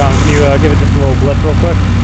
John, can you uh, give it just a little blip real quick?